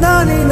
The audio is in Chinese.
那里